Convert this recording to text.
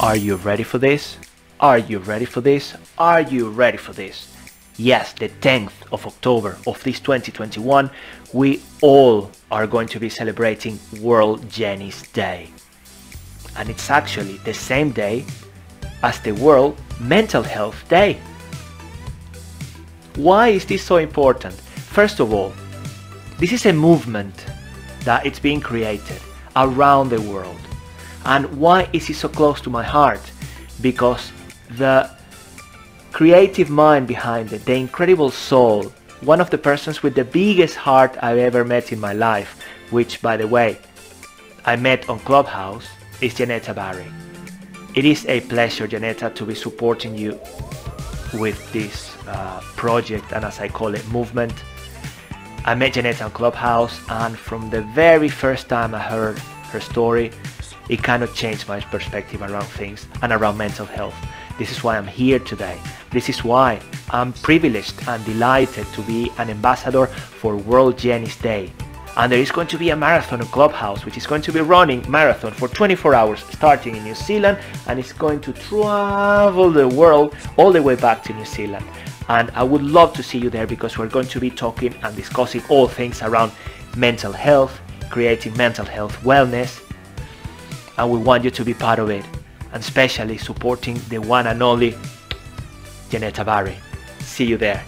Are you ready for this? Are you ready for this? Are you ready for this? Yes, the 10th of October of this 2021, we all are going to be celebrating World Jenny's Day. And it's actually the same day as the World Mental Health Day. Why is this so important? First of all, this is a movement that it's being created around the world. And why is it so close to my heart? Because the creative mind behind it, the incredible soul, one of the persons with the biggest heart I've ever met in my life, which by the way, I met on Clubhouse, is Janetta Barry. It is a pleasure, Janetta, to be supporting you with this uh, project and as I call it, movement. I met Janetta on Clubhouse and from the very first time I heard her story, it cannot change my perspective around things and around mental health. This is why I'm here today. This is why I'm privileged and delighted to be an ambassador for World Jenny's Day. And there is going to be a marathon in Clubhouse, which is going to be running marathon for 24 hours, starting in New Zealand, and it's going to travel the world all the way back to New Zealand. And I would love to see you there because we're going to be talking and discussing all things around mental health, creating mental health wellness, and we want you to be part of it and especially supporting the one and only Janetta Barry. See you there.